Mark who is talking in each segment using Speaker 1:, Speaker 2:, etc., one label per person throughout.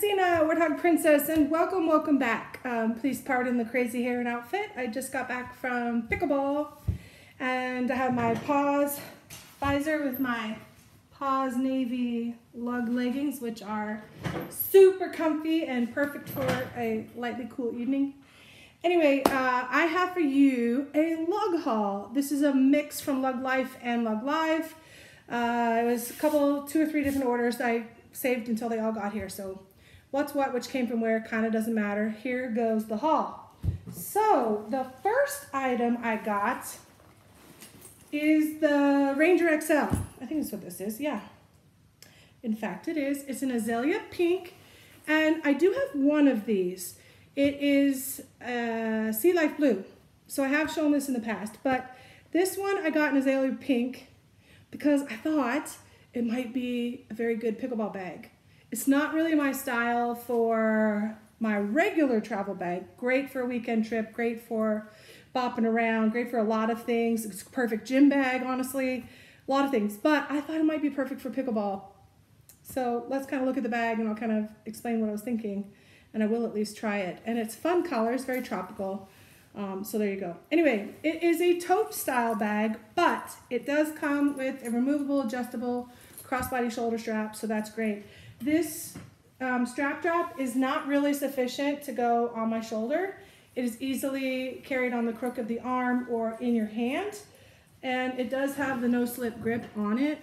Speaker 1: Xena, Warthog Princess, and welcome, welcome back. Um, please pardon the crazy hair and outfit. I just got back from pickleball, and I have my paws visor with my paws navy lug leggings, which are super comfy and perfect for a lightly cool evening. Anyway, uh, I have for you a lug haul. This is a mix from Lug Life and Lug Live. Uh, it was a couple, two or three different orders I saved until they all got here. So what's what, which came from where, kind of doesn't matter. Here goes the haul. So the first item I got is the Ranger XL. I think that's what this is, yeah. In fact, it is. It's an azalea pink, and I do have one of these. It is uh, Sea Life Blue. So I have shown this in the past, but this one I got in azalea pink because I thought it might be a very good pickleball bag. It's not really my style for my regular travel bag. Great for a weekend trip, great for bopping around, great for a lot of things. It's a perfect gym bag, honestly, a lot of things. But I thought it might be perfect for pickleball. So let's kind of look at the bag and I'll kind of explain what I was thinking. And I will at least try it. And it's fun colors, very tropical. Um, so there you go. Anyway, it is a tote style bag, but it does come with a removable, adjustable crossbody shoulder strap, so that's great. This um, strap drop is not really sufficient to go on my shoulder. It is easily carried on the crook of the arm or in your hand. And it does have the no slip grip on it.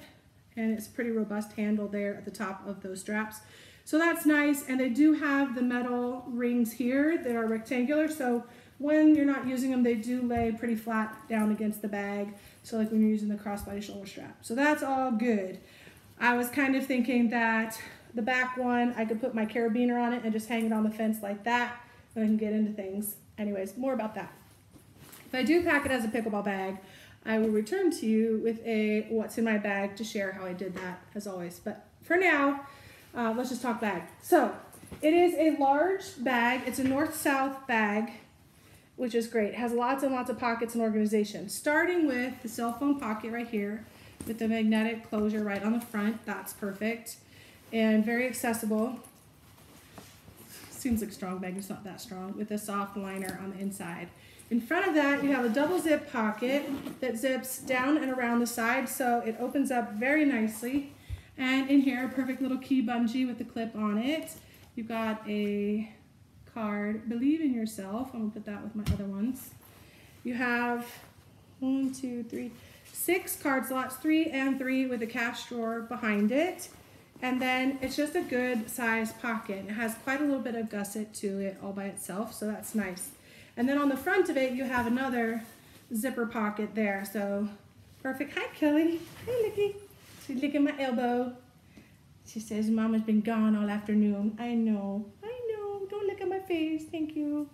Speaker 1: And it's pretty robust handle there at the top of those straps. So that's nice. And they do have the metal rings here that are rectangular. So when you're not using them, they do lay pretty flat down against the bag. So like when you're using the crossbody shoulder strap. So that's all good. I was kind of thinking that the back one, I could put my carabiner on it and just hang it on the fence like that. And I can get into things. Anyways, more about that. If I do pack it as a pickleball bag, I will return to you with a what's in my bag to share how I did that as always. But for now, uh, let's just talk bag. So it is a large bag. It's a north-south bag which is great. It has lots and lots of pockets and organization. Starting with the cell phone pocket right here with the magnetic closure right on the front. That's perfect. And very accessible. Seems like strong bag, it's not that strong, with a soft liner on the inside. In front of that, you have a double zip pocket that zips down and around the side, so it opens up very nicely. And in here, a perfect little key bungee with the clip on it. You've got a card, Believe in Yourself. I'm gonna put that with my other ones. You have one, two, three, six card slots, three and three with a cash drawer behind it. And then it's just a good size pocket. It has quite a little bit of gusset to it all by itself, so that's nice. And then on the front of it, you have another zipper pocket there. So perfect. Hi, Kelly. Hey, Licky. She's licking my elbow. She says, Mama's been gone all afternoon. I know I know. Don't look at my face. Thank you.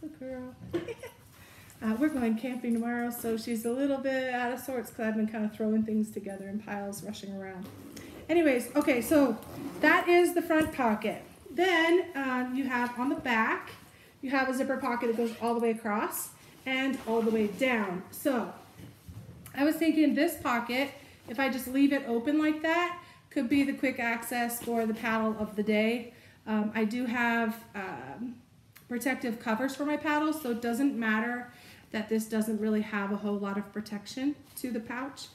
Speaker 1: Good girl. uh, we're going camping tomorrow, so she's a little bit out of sorts because I've been kind of throwing things together in piles, rushing around. Anyways, okay, so that is the front pocket. Then um, you have on the back, you have a zipper pocket that goes all the way across and all the way down. So I was thinking this pocket, if I just leave it open like that, could be the quick access for the paddle of the day. Um, I do have um, protective covers for my paddles, so it doesn't matter that this doesn't really have a whole lot of protection to the pouch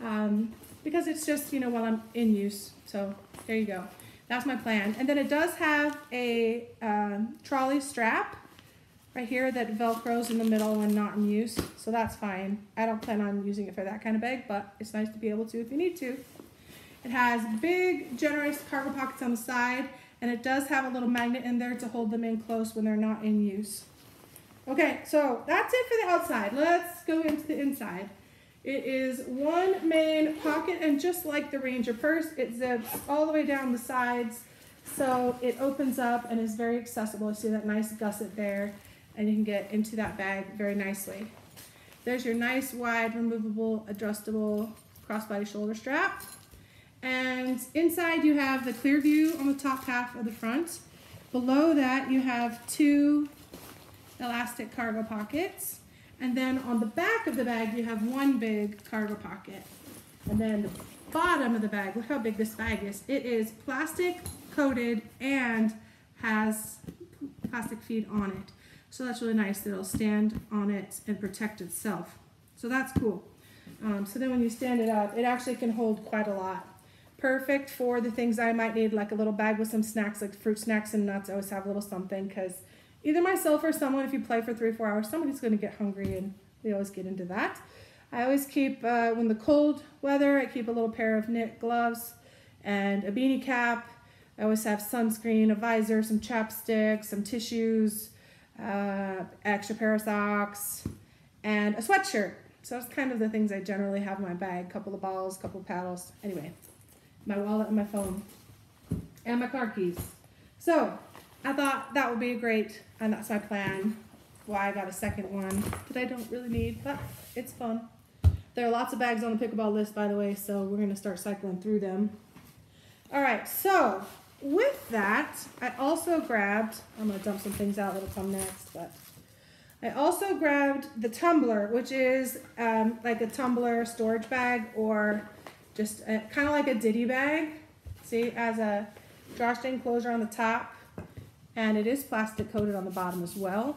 Speaker 1: um, because it's just, you know, while I'm in use. So there you go. That's my plan. And then it does have a um, trolley strap right here that velcros in the middle when not in use. So that's fine. I don't plan on using it for that kind of bag, but it's nice to be able to if you need to. It has big, generous cargo pockets on the side and it does have a little magnet in there to hold them in close when they're not in use. Okay, so that's it for the outside. Let's go into the inside. It is one main pocket, and just like the Ranger purse, it zips all the way down the sides, so it opens up and is very accessible. See that nice gusset there, and you can get into that bag very nicely. There's your nice, wide, removable, adjustable crossbody shoulder strap. And inside you have the clear view on the top half of the front. Below that you have two elastic cargo pockets. And then on the back of the bag you have one big cargo pocket. And then the bottom of the bag, look how big this bag is. It is plastic coated and has plastic feed on it. So that's really nice that it'll stand on it and protect itself. So that's cool. Um, so then when you stand it up, it actually can hold quite a lot. Perfect for the things I might need, like a little bag with some snacks, like fruit snacks and nuts. I always have a little something because either myself or someone, if you play for three or four hours, somebody's going to get hungry and we always get into that. I always keep, uh, when the cold weather, I keep a little pair of knit gloves and a beanie cap. I always have sunscreen, a visor, some chapstick, some tissues, uh, extra pair of socks, and a sweatshirt. So that's kind of the things I generally have in my bag. A couple of balls, a couple of paddles. Anyway, my wallet and my phone, and my car keys. So I thought that would be great, and that's my plan. Why I got a second one that I don't really need, but it's fun. There are lots of bags on the pickleball list, by the way, so we're gonna start cycling through them. All right, so with that, I also grabbed, I'm gonna dump some things out that'll come next, but I also grabbed the tumbler, which is um, like a tumbler storage bag or just kind of like a ditty bag. See, has a drawstring closure on the top and it is plastic coated on the bottom as well.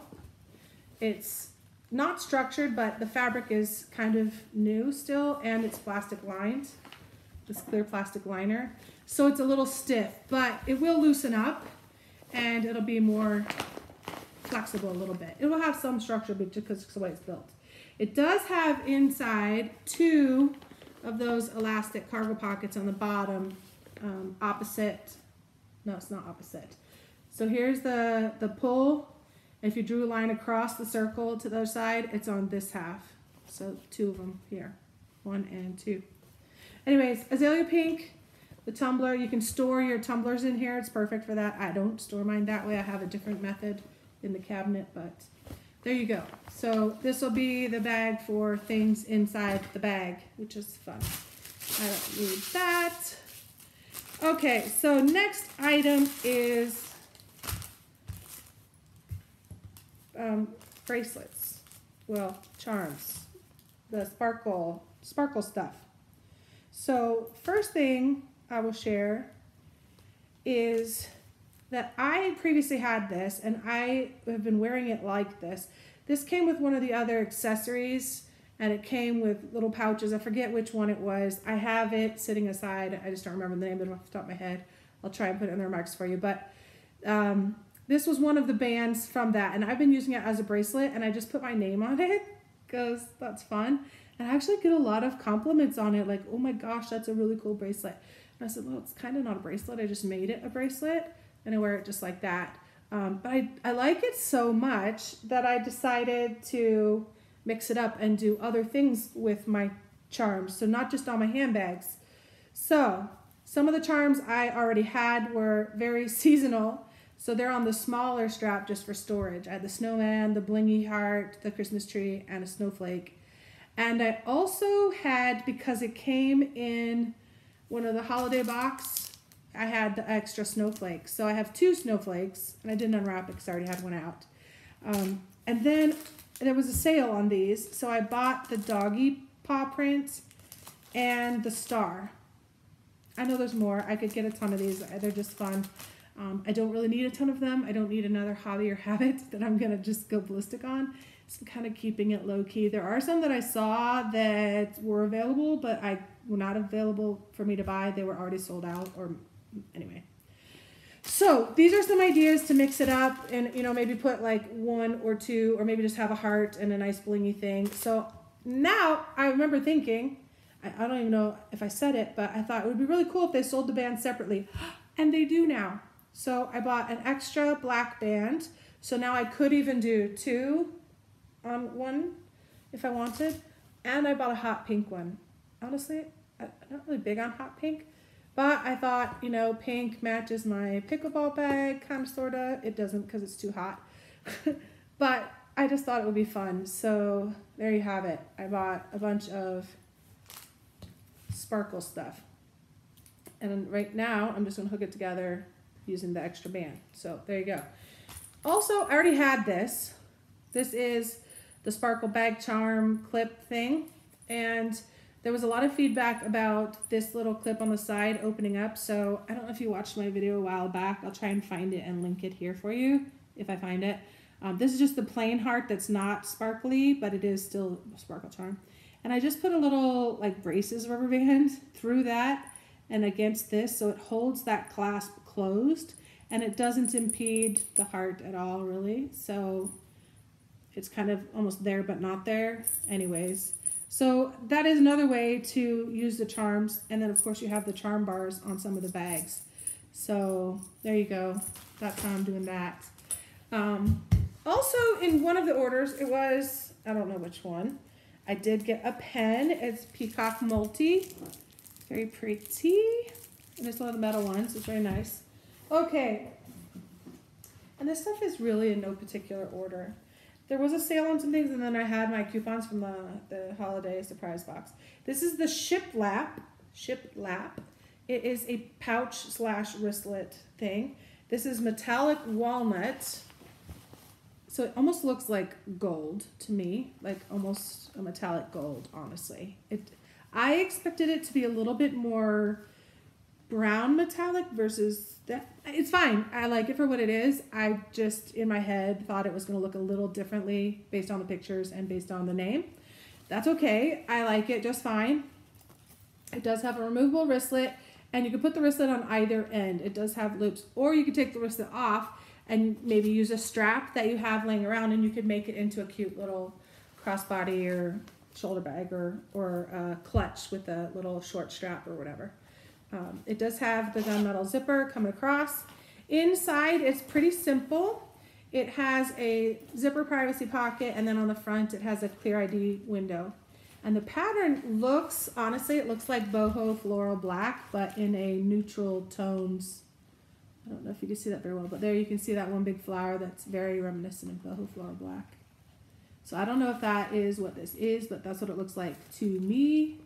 Speaker 1: It's not structured, but the fabric is kind of new still, and it's plastic lined, this clear plastic liner. So it's a little stiff, but it will loosen up and it'll be more flexible a little bit. It will have some structure but just because the way it's built. It does have inside two of those elastic cargo pockets on the bottom, um, opposite, no, it's not opposite. So here's the, the pull if you drew a line across the circle to the other side, it's on this half. So two of them here, one and two. Anyways, azalea pink, the tumbler, you can store your tumblers in here. It's perfect for that. I don't store mine that way. I have a different method in the cabinet, but there you go. So this will be the bag for things inside the bag, which is fun. I don't need that. Okay, so next item is um, bracelets, well, charms, the sparkle, sparkle stuff. So first thing I will share is that I previously had this and I have been wearing it like this. This came with one of the other accessories and it came with little pouches. I forget which one it was. I have it sitting aside. I just don't remember the name of it off the top of my head. I'll try and put it in the remarks for you. But um, this was one of the bands from that, and I've been using it as a bracelet, and I just put my name on it because that's fun. And I actually get a lot of compliments on it, like, oh my gosh, that's a really cool bracelet. And I said, well, it's kind of not a bracelet. I just made it a bracelet, and I wear it just like that. Um, but I, I like it so much that I decided to mix it up and do other things with my charms. So not just on my handbags. So some of the charms I already had were very seasonal so they're on the smaller strap just for storage. I had the snowman, the blingy heart, the Christmas tree, and a snowflake. And I also had, because it came in one of the holiday box, I had the extra snowflakes. So I have two snowflakes, and I didn't unwrap it because I already had one out. Um, and then there was a sale on these, so I bought the doggy paw print and the star. I know there's more. I could get a ton of these. They're just fun. Um, I don't really need a ton of them. I don't need another hobby or habit that I'm gonna just go ballistic on. So kind of keeping it low key. There are some that I saw that were available, but I were not available for me to buy. They were already sold out or anyway. So these are some ideas to mix it up and you know maybe put like one or two or maybe just have a heart and a nice blingy thing. So now I remember thinking, I, I don't even know if I said it, but I thought it would be really cool if they sold the band separately. And they do now. So I bought an extra black band. So now I could even do two on one if I wanted. And I bought a hot pink one. Honestly, I'm not really big on hot pink. But I thought, you know, pink matches my pickleball bag, kind of, sort of. It doesn't because it's too hot. but I just thought it would be fun. So there you have it. I bought a bunch of sparkle stuff. And right now, I'm just going to hook it together using the extra band. So there you go. Also, I already had this. This is the Sparkle Bag Charm clip thing. And there was a lot of feedback about this little clip on the side opening up. So I don't know if you watched my video a while back. I'll try and find it and link it here for you if I find it. Um, this is just the plain heart that's not sparkly, but it is still sparkle charm. And I just put a little like braces rubber band through that and against this so it holds that clasp closed and it doesn't impede the heart at all really. So it's kind of almost there but not there anyways. So that is another way to use the charms. And then of course you have the charm bars on some of the bags. So there you go. That's how I'm doing that. Um, also in one of the orders, it was, I don't know which one, I did get a pen. It's Peacock Multi. Very pretty. And it's one of the metal ones. It's very nice. Okay. And this stuff is really in no particular order. There was a sale on some things, and then I had my coupons from the, the holiday surprise box. This is the Shiplap. Ship Lap. It is a pouch slash wristlet thing. This is metallic walnut. So it almost looks like gold to me, like almost a metallic gold, honestly. It I expected it to be a little bit more brown metallic versus that. It's fine. I like it for what it is. I just, in my head, thought it was going to look a little differently based on the pictures and based on the name. That's okay. I like it just fine. It does have a removable wristlet, and you can put the wristlet on either end. It does have loops, or you could take the wristlet off and maybe use a strap that you have laying around and you could make it into a cute little crossbody or shoulder bag or, or a clutch with a little short strap or whatever. Um, it does have the gunmetal zipper coming across. Inside it's pretty simple. It has a zipper privacy pocket and then on the front it has a clear ID window. And the pattern looks, honestly, it looks like boho floral black, but in a neutral tones I don't know if you can see that very well, but there you can see that one big flower that's very reminiscent of boho floral black. So I don't know if that is what this is, but that's what it looks like to me.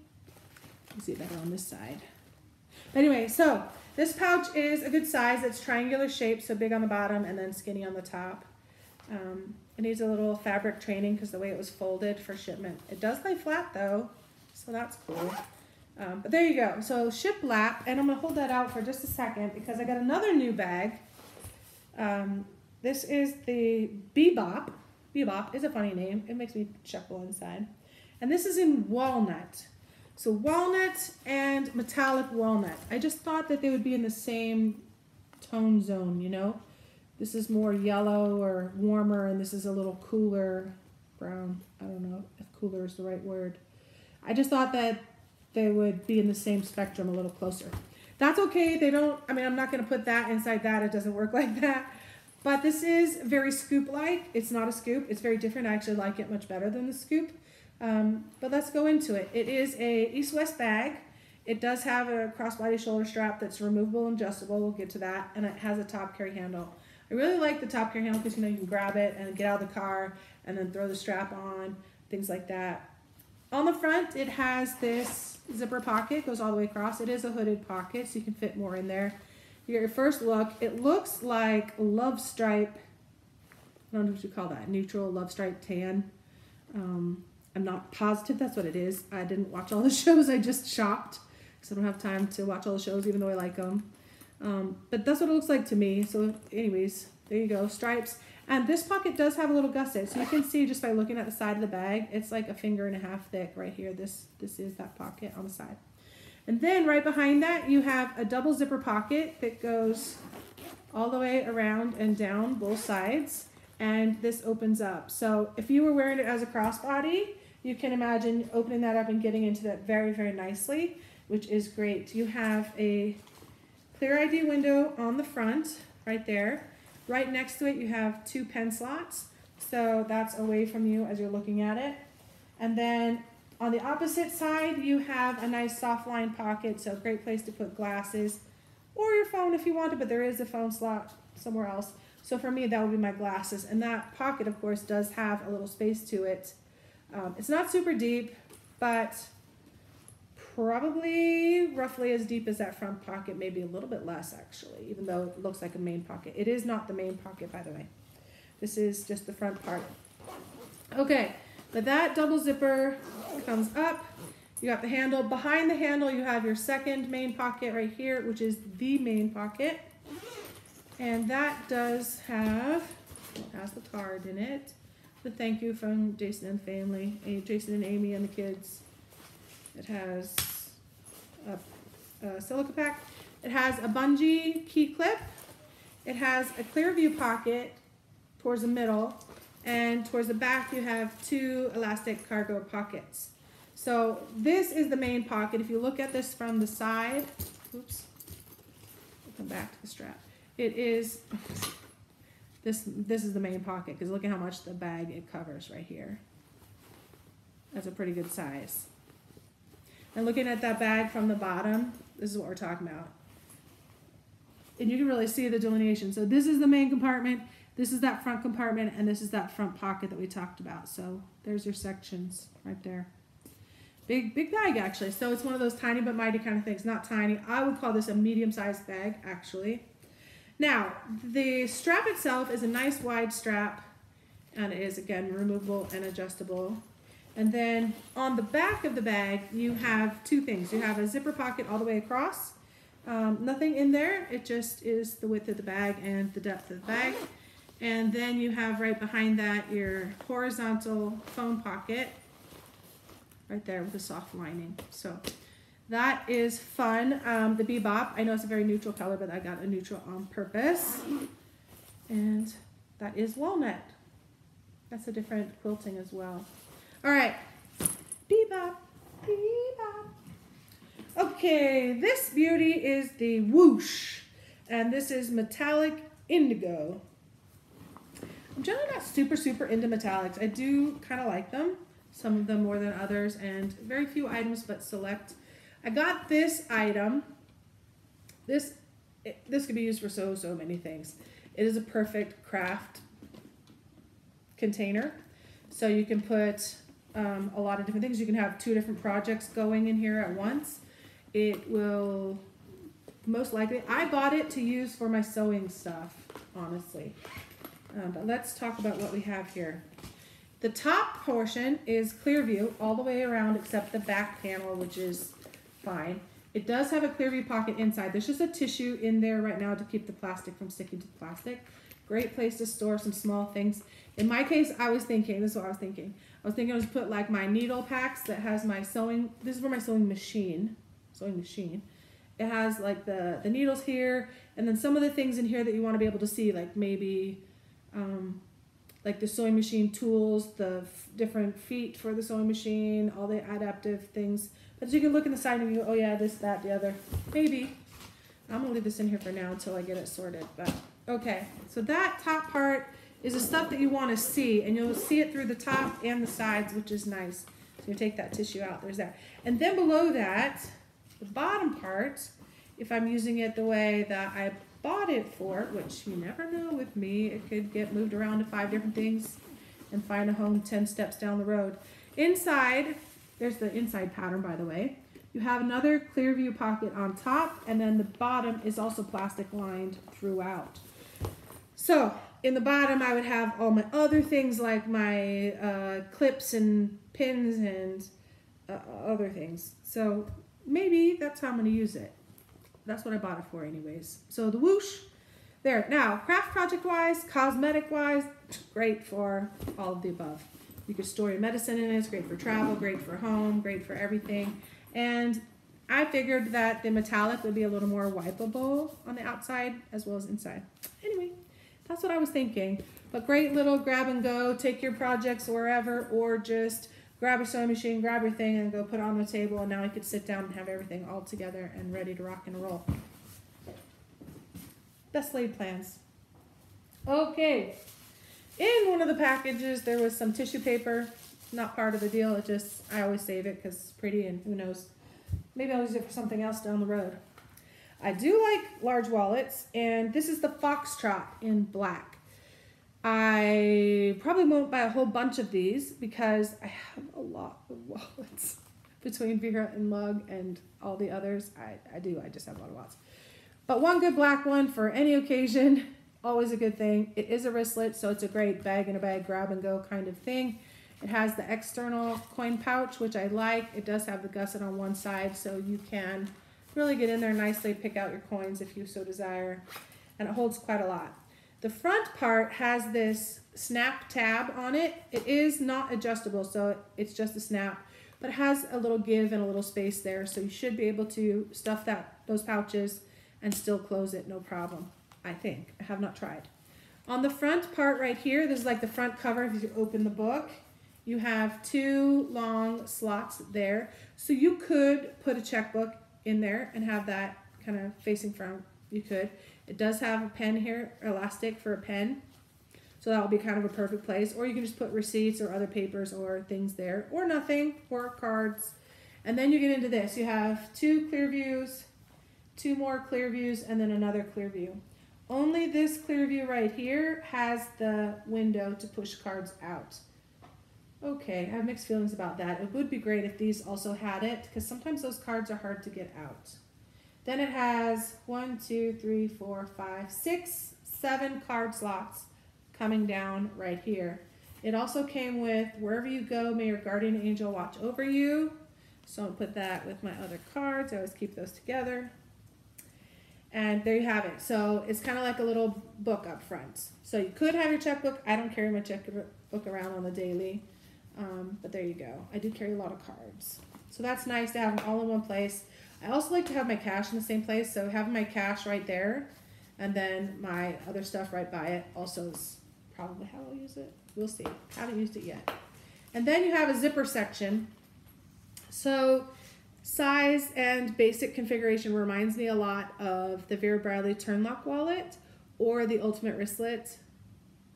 Speaker 1: You see it better on this side. Anyway, so this pouch is a good size. It's triangular shape, so big on the bottom and then skinny on the top. Um, it needs a little fabric training because the way it was folded for shipment. It does lay flat though, so that's cool. Um, but there you go. So Shiplap, and I'm gonna hold that out for just a second because I got another new bag. Um, this is the Bebop. Bebop is a funny name. It makes me chuckle inside. And this is in walnut. So walnut and metallic walnut. I just thought that they would be in the same tone zone, you know? This is more yellow or warmer, and this is a little cooler brown. I don't know if cooler is the right word. I just thought that they would be in the same spectrum a little closer. That's okay. They don't, I mean, I'm not going to put that inside that. It doesn't work like that. But this is very scoop-like. It's not a scoop. It's very different. I actually like it much better than the scoop. Um, but let's go into it. It is a east-west bag. It does have a crossbody shoulder strap that's removable and adjustable. We'll get to that. And it has a top carry handle. I really like the top carry handle because you know you can grab it and get out of the car and then throw the strap on, things like that. On the front, it has this zipper pocket, goes all the way across. It is a hooded pocket, so you can fit more in there. Your first look, it looks like love stripe, I don't know what you call that, neutral love stripe tan. Um, I'm not positive that's what it is. I didn't watch all the shows, I just shopped because I don't have time to watch all the shows even though I like them. Um, but that's what it looks like to me. So anyways, there you go, stripes. And this pocket does have a little gusset, so you can see just by looking at the side of the bag, it's like a finger and a half thick right here. This, this is that pocket on the side. And then right behind that, you have a double zipper pocket that goes all the way around and down both sides. And this opens up. So if you were wearing it as a crossbody, you can imagine opening that up and getting into that very, very nicely, which is great. You have a clear ID window on the front right there. Right next to it, you have two pen slots. So that's away from you as you're looking at it. And then on the opposite side, you have a nice soft line pocket. So great place to put glasses or your phone if you want wanted, but there is a phone slot somewhere else. So for me, that would be my glasses. And that pocket, of course, does have a little space to it. Um, it's not super deep, but probably roughly as deep as that front pocket, maybe a little bit less actually, even though it looks like a main pocket. It is not the main pocket, by the way. This is just the front part. Okay, but that double zipper comes up You got the handle. Behind the handle, you have your second main pocket right here, which is the main pocket. And that does have, has the card in it. The thank you from Jason and family, Jason and Amy and the kids. It has a, a silica pack. It has a bungee key clip. It has a clear view pocket towards the middle. And towards the back, you have two elastic cargo pockets. So this is the main pocket. If you look at this from the side, oops, come back to the strap. It is, oh, this, this is the main pocket because look at how much the bag it covers right here. That's a pretty good size. And looking at that bag from the bottom, this is what we're talking about. And you can really see the delineation. So this is the main compartment, this is that front compartment, and this is that front pocket that we talked about. So there's your sections right there. Big, big bag actually. So it's one of those tiny but mighty kind of things. Not tiny. I would call this a medium-sized bag actually. Now, the strap itself is a nice wide strap and it is again removable and adjustable. And then on the back of the bag, you have two things. You have a zipper pocket all the way across. Um, nothing in there. It just is the width of the bag and the depth of the bag. And then you have right behind that your horizontal phone pocket right there with a soft lining. So that is fun. Um, the Bebop, I know it's a very neutral color, but I got a neutral on purpose. And that is walnut. That's a different quilting as well. All right, Bebop, Bebop. Okay, this beauty is the Whoosh, and this is metallic indigo. I'm generally not super, super into metallics. I do kind of like them, some of them more than others, and very few items, but select I got this item. This it, this could be used for so so many things. It is a perfect craft container. So you can put um, a lot of different things. You can have two different projects going in here at once. It will most likely, I bought it to use for my sewing stuff, honestly. Um, but let's talk about what we have here. The top portion is clear view all the way around except the back panel, which is fine. It does have a clear view pocket inside. There's just a tissue in there right now to keep the plastic from sticking to the plastic. Great place to store some small things. In my case, I was thinking, this is what I was thinking. I was thinking I was put like my needle packs that has my sewing, this is where my sewing machine, sewing machine. It has like the, the needles here, and then some of the things in here that you want to be able to see, like maybe um, like the sewing machine tools, the different feet for the sewing machine, all the adaptive things but you can look in the side and you go, oh yeah, this, that, the other. Maybe. I'm gonna leave this in here for now until I get it sorted. But okay, so that top part is the stuff that you want to see, and you'll see it through the top and the sides, which is nice. So you take that tissue out. There's that, and then below that, the bottom part, if I'm using it the way that I bought it for, which you never know with me, it could get moved around to five different things and find a home 10 steps down the road. Inside, there's the inside pattern, by the way. You have another clear view pocket on top, and then the bottom is also plastic lined throughout. So in the bottom, I would have all my other things like my uh, clips and pins and uh, other things. So maybe that's how I'm going to use it. That's what I bought it for anyways. So the whoosh, there. Now, craft project wise, cosmetic wise, great for all of the above. You could store your medicine in it. It's great for travel, great for home, great for everything. And I figured that the metallic would be a little more wipeable on the outside as well as inside. Anyway, that's what I was thinking. But great little grab and go, take your projects wherever, or just grab a sewing machine, grab your thing, and go put it on the table. And now I could sit down and have everything all together and ready to rock and roll. Best laid plans. Okay, in one of the packages, there was some tissue paper. Not part of the deal. It just, I always save it because it's pretty and who knows. Maybe I'll use it for something else down the road. I do like large wallets, and this is the Foxtrot in black. I probably won't buy a whole bunch of these because I have a lot of wallets between Vera and Lug and all the others. I, I do, I just have a lot of wallets. But one good black one for any occasion always a good thing. It is a wristlet, so it's a great bag in a bag, grab and go kind of thing. It has the external coin pouch, which I like. It does have the gusset on one side, so you can really get in there nicely, pick out your coins if you so desire. And it holds quite a lot. The front part has this snap tab on it. It is not adjustable, so it's just a snap, but it has a little give and a little space there, so you should be able to stuff that those pouches and still close it no problem, I think. I have not tried. On the front part right here, this is like the front cover if you open the book. You have two long slots there. So you could put a checkbook in there and have that kind of facing front. You could. It does have a pen here, elastic for a pen. So that will be kind of a perfect place. Or you can just put receipts or other papers or things there, or nothing, or cards. And then you get into this. You have two clear views, two more clear views, and then another clear view. Only this clear view right here has the window to push cards out. Okay, I have mixed feelings about that. It would be great if these also had it, because sometimes those cards are hard to get out. Then it has one, two, three, four, five, six, seven card slots coming down right here. It also came with wherever you go, may your guardian angel watch over you. So I'll put that with my other cards. I always keep those together. And there you have it. So it's kind of like a little book up front. So you could have your checkbook. I don't carry my checkbook around on the daily. Um, but there you go. I do carry a lot of cards. So that's nice to have them all in one place. I also like to have my cash in the same place. So having my cash right there and then my other stuff right by it also is probably how I'll use it. We'll see. Haven't used it yet. And then you have a zipper section. So size and basic configuration reminds me a lot of the Vera Bradley Turnlock wallet or the Ultimate Wristlet.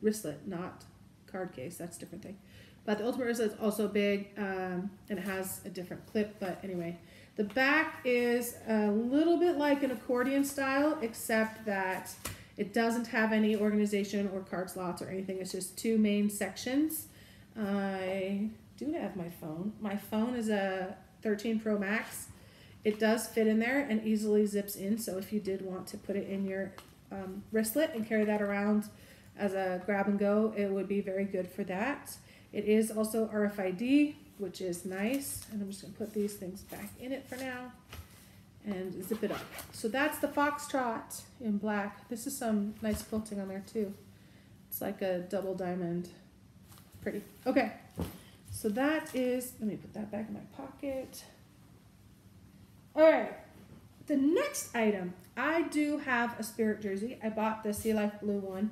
Speaker 1: Wristlet, not card case. That's a different thing. But the Ultimate Wristlet is also big um, and it has a different clip. But anyway, the back is a little bit like an accordion style, except that it doesn't have any organization or card slots or anything. It's just two main sections. I do have my phone. My phone is a 13 Pro Max. It does fit in there and easily zips in. So if you did want to put it in your um, wristlet and carry that around as a grab and go, it would be very good for that. It is also RFID, which is nice. And I'm just gonna put these things back in it for now and zip it up. So that's the Foxtrot in black. This is some nice quilting on there too. It's like a double diamond. Pretty. Okay. So that is, let me put that back in my pocket. All right. The next item, I do have a spirit jersey. I bought the Sea Life Blue one.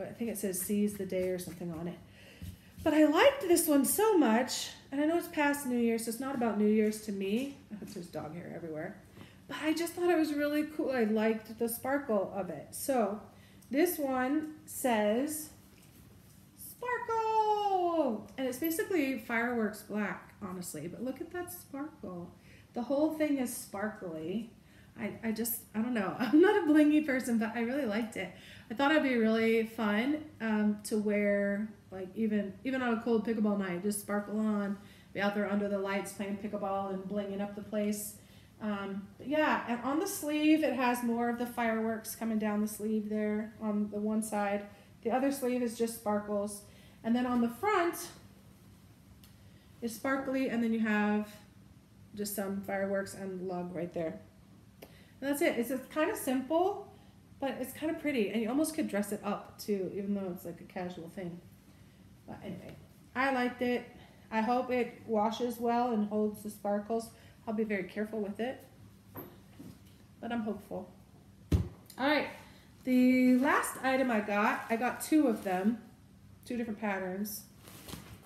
Speaker 1: I think it says Seize the Day or something on it. But I liked this one so much, and I know it's past New Year's, so it's not about New Year's to me. There's dog hair everywhere. But I just thought it was really cool. I liked the sparkle of it. So this one says sparkle, and it's basically fireworks black, honestly. But look at that sparkle. The whole thing is sparkly. I, I just, I don't know. I'm not a blingy person, but I really liked it. I thought it'd be really fun um, to wear like even even on a cold pickleball night, just sparkle on, be out there under the lights playing pickleball and blinging up the place. Um, yeah, and on the sleeve it has more of the fireworks coming down the sleeve there on the one side. The other sleeve is just sparkles, and then on the front is sparkly, and then you have just some fireworks and lug right there. And that's it. It's kind of simple, but it's kind of pretty, and you almost could dress it up too, even though it's like a casual thing. Anyway, I liked it. I hope it washes well and holds the sparkles. I'll be very careful with it, but I'm hopeful. All right, the last item I got, I got two of them, two different patterns.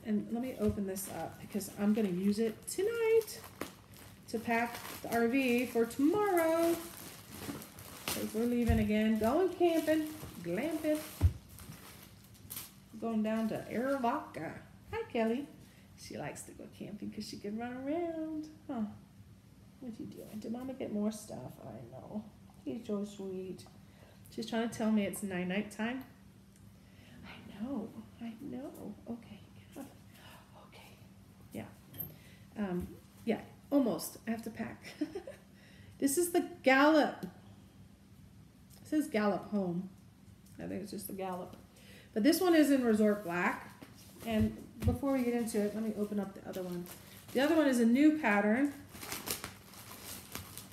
Speaker 1: And let me open this up because I'm gonna use it tonight to pack the RV for tomorrow. Because we're leaving again, going camping, glamping going down to Arivaca. Hi, Kelly. She likes to go camping because she can run around. Huh. What you doing? Did Mama get more stuff? I know. He's so sweet. She's trying to tell me it's night night time. I know. I know. Okay. Okay. Yeah. Um, yeah. Almost. I have to pack. this is the Gallop. It says Gallop Home. I think it's just the Gallop. But this one is in Resort Black. And before we get into it, let me open up the other one. The other one is a new pattern.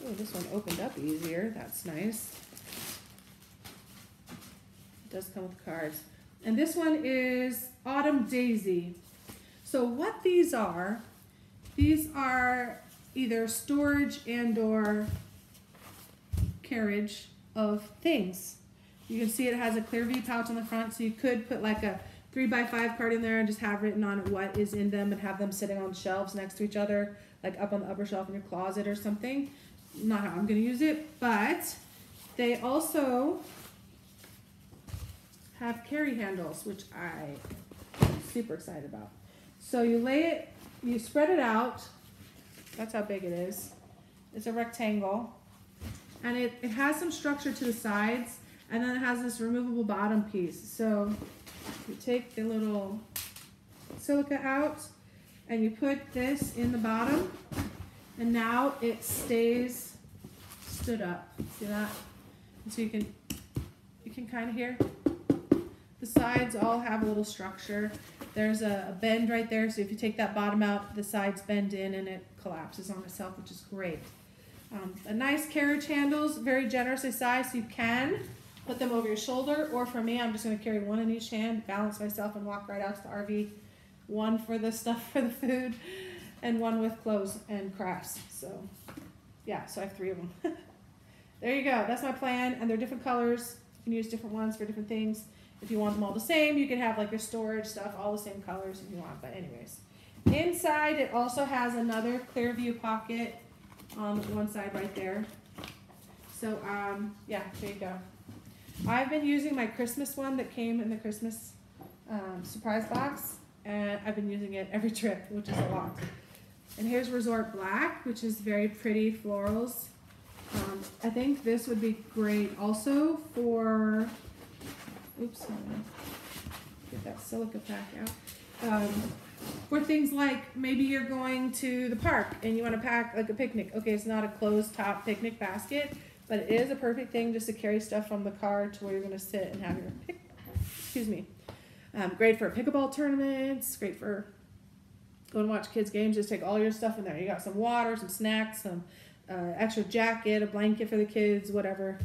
Speaker 1: Oh, this one opened up easier. That's nice. It does come with cards. And this one is Autumn Daisy. So what these are, these are either storage and or carriage of things. You can see it has a clear view pouch on the front, so you could put like a three by five card in there and just have written on what is in them and have them sitting on shelves next to each other, like up on the upper shelf in your closet or something. Not how I'm gonna use it, but they also have carry handles, which I am super excited about. So you lay it, you spread it out. That's how big it is. It's a rectangle. And it, it has some structure to the sides and then it has this removable bottom piece. So you take the little silica out and you put this in the bottom and now it stays stood up. See that? And so you can you can kind of hear the sides all have a little structure. There's a, a bend right there, so if you take that bottom out, the sides bend in and it collapses on itself, which is great. Um, a nice carriage handles, very generously sized, so you can put them over your shoulder, or for me, I'm just going to carry one in each hand, balance myself, and walk right out to the RV. One for the stuff for the food, and one with clothes and crafts. So, yeah, so I have three of them. there you go. That's my plan, and they're different colors. You can use different ones for different things. If you want them all the same, you can have like your storage stuff, all the same colors if you want. But anyways, inside it also has another clear view pocket on one side right there. So um, yeah, there you go. I've been using my Christmas one that came in the Christmas um, surprise box, and I've been using it every trip, which is a lot. And here's Resort Black, which is very pretty florals. Um, I think this would be great also for, oops, get that silica pack out. Um, for things like maybe you're going to the park and you want to pack like a picnic. Okay, it's not a closed top picnic basket, but it is a perfect thing just to carry stuff from the car to where you're going to sit and have your pick. Excuse me. Um, great for pickleball tournaments. Great for going to watch kids games. Just take all your stuff in there. You got some water, some snacks, some uh, extra jacket, a blanket for the kids, whatever,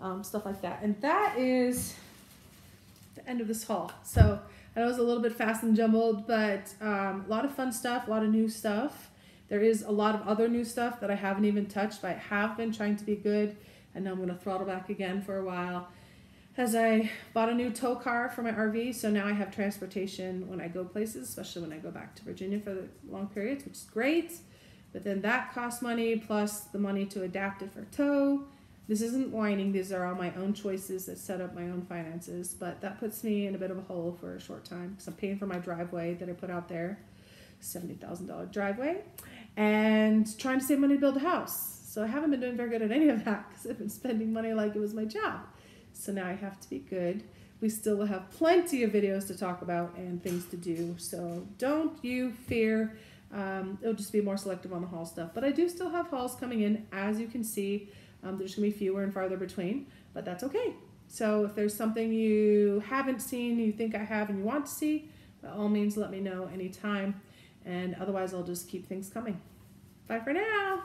Speaker 1: um, stuff like that. And that is the end of this haul. So I know it was a little bit fast and jumbled, but um, a lot of fun stuff, a lot of new stuff. There is a lot of other new stuff that I haven't even touched, but I have been trying to be good. And now I'm going to throttle back again for a while. As I bought a new tow car for my RV, so now I have transportation when I go places, especially when I go back to Virginia for the long periods, which is great. But then that costs money plus the money to adapt it for tow. This isn't whining, these are all my own choices that set up my own finances, but that puts me in a bit of a hole for a short time because I'm paying for my driveway that I put out there $70,000 driveway and trying to save money to build a house. So I haven't been doing very good at any of that because I've been spending money like it was my job. So now I have to be good. We still will have plenty of videos to talk about and things to do. So don't you fear. Um, it'll just be more selective on the haul stuff. But I do still have hauls coming in, as you can see. Um, there's going to be fewer and farther between, but that's okay. So if there's something you haven't seen, you think I have, and you want to see, by all means, let me know anytime. And otherwise, I'll just keep things coming. Bye for now.